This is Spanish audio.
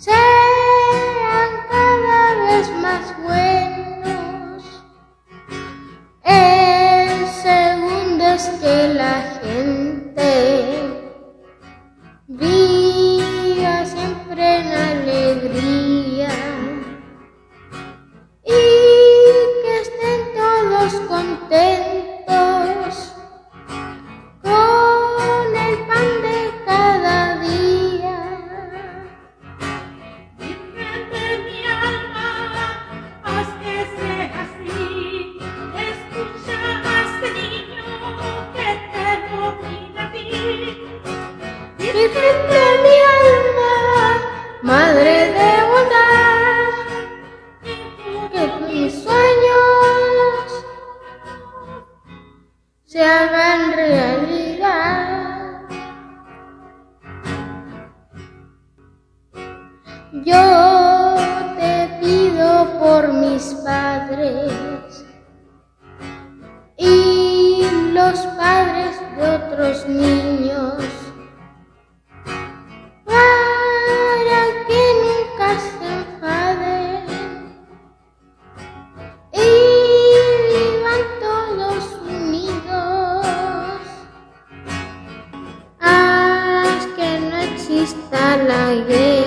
sean cada vez más buenos. El segundo es que la gente viva siempre en alegría. Madre de bondad, que mis sueños se hagan realidad. Yo te pido por mis padres hasta la guerra.